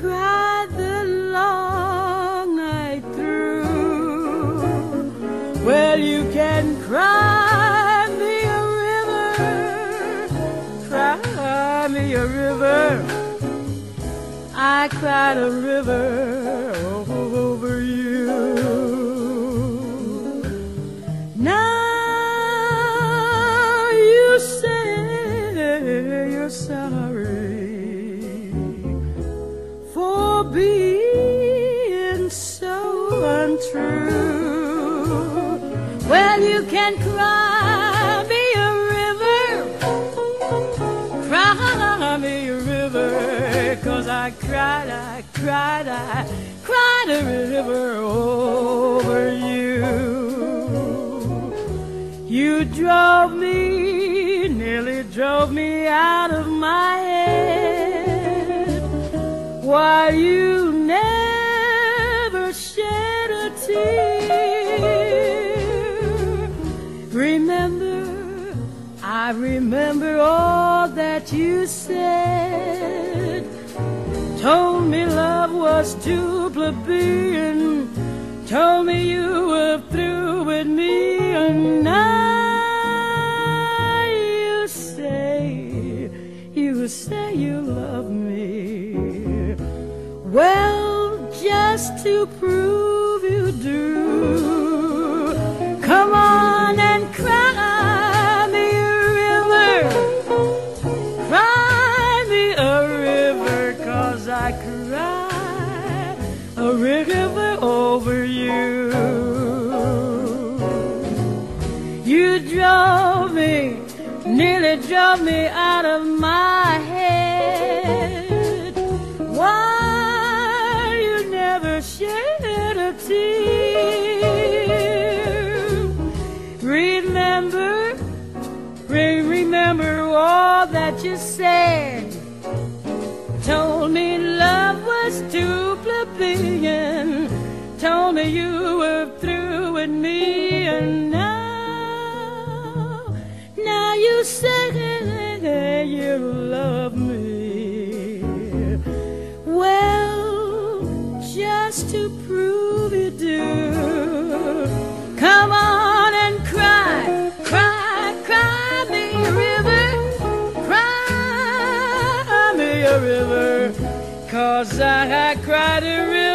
cried the long night through. Well, you can cry me a river, cry me a river. I cried a river being so untrue. Well, you can cry me a river, cry me a river, cause I cried, I cried, I cried a river over you. You drove me, You never shed a tear. Remember, I remember all that you said. Told me love was too plebeian. Told me you were through with me, and now you say, you say you love me. Well, just to prove you do, come on and cry me a river. Cry me a river, cause I cry a river over you. You drove me, nearly drove me out of my head. All that you said. Told me love was too plebeian. Told me you were through with me, and now, now you say you love me. Well, just to prove you do, Cause I had cried a river